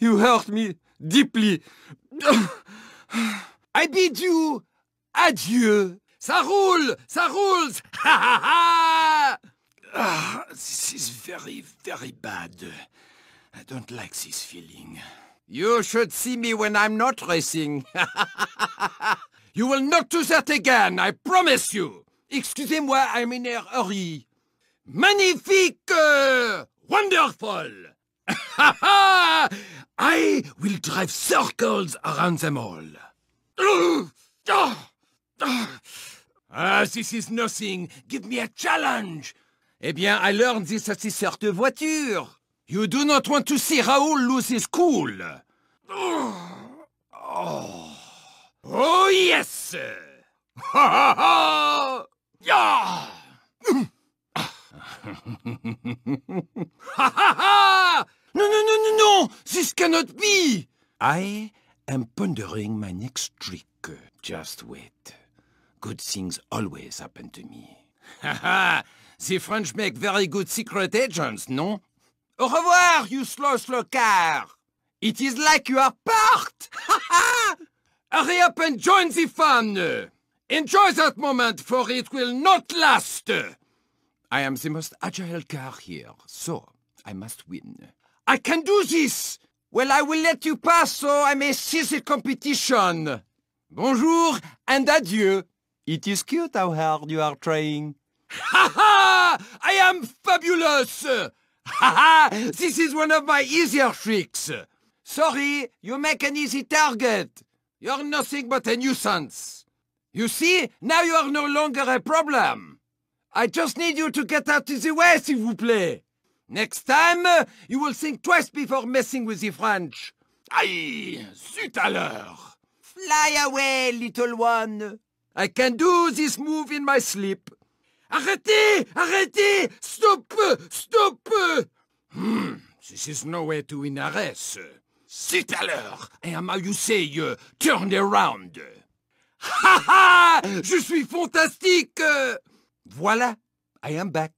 You hurt me deeply. I bid you adieu. Ça roule, ça roule. Ha ha ha. Ah, this is very, very bad. I don't like this feeling. You should see me when I'm not racing. you will not do that again, I promise you. Excusez-moi, I'm in a hurry. Magnifique! Euh, Wonderful! I will drive circles around them all. Ah, this is nothing. Give me a challenge. Eh bien, I learned this at the sorte de voiture. You do not want to see Raoul lose his cool. Oh, oh yes! Ha ha ha! Yeah! Ha ha ha! No, no, no, no, no! This cannot be! I am pondering my next trick. Just wait. Good things always happen to me. Ha ha! The French make very good secret agents, no? Au revoir, you slow, slow car! It is like you are part! Ha ha! Hurry up and join the fun! Enjoy that moment, for it will not last! I am the most agile car here, so I must win. I can do this! Well, I will let you pass so I may see the competition. Bonjour and adieu. It is cute how hard you are trying. Ha ha! I am fabulous! Ha ha! This is one of my easier tricks. Sorry, you make an easy target. You're nothing but a nuisance. You see, now you are no longer a problem. I just need you to get out of the way, s'il vous plaît. Next time, you will think twice before messing with the French. Aïe, zut alors. Fly away, little one. I can do this move in my sleep. Arrêtez, arrêtez, stop, stop. Hmm, this is no way to win a race. Zut alors, I am how you say, uh, turn around. Ha ha! Je suis fantastique! Voilà, I am back.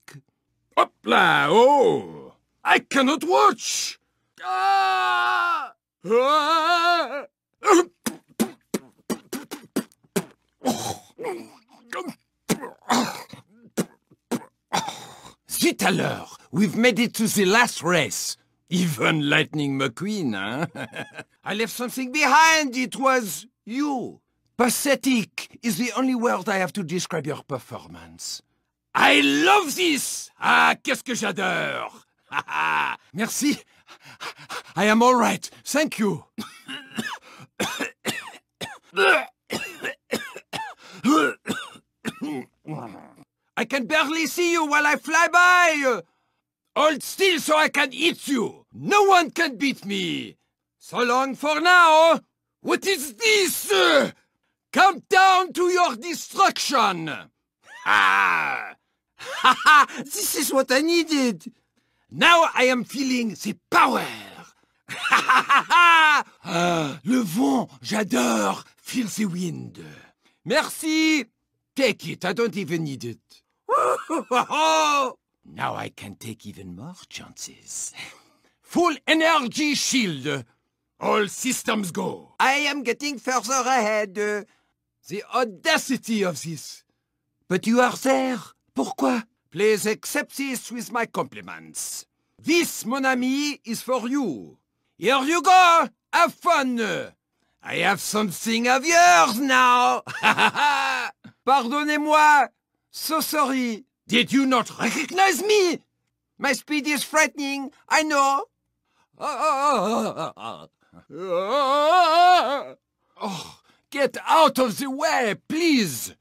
Hop là, oh! I cannot watch! Ah! Ah! Zut alors! We've made it to the last race. Even Lightning McQueen, huh? I left something behind. It was you. Pathetic is the only word I have to describe your performance. I love this! Ah, qu'est-ce que j'adore! Merci. I am all right. Thank you. I can barely see you while I fly by. Hold still so I can eat you. No one can beat me. So long for now. What is this? Come down to your destruction. Ha! Ha ha! This is what I needed. Now I am feeling the power. Ha ha ha ha! Ah, le vent, j'adore. Feel the wind. Merci. Take it. I don't even need it. now I can take even more chances. Full energy shield. All systems go. I am getting further ahead. The audacity of this. But you are there. Pourquoi? Please accept this with my compliments. This, mon ami, is for you. Here you go. Have fun. I have something of yours now. Pardonnez-moi. So sorry. Did you not recognize me? My speed is frightening. I know. Oh, get out of the way, please.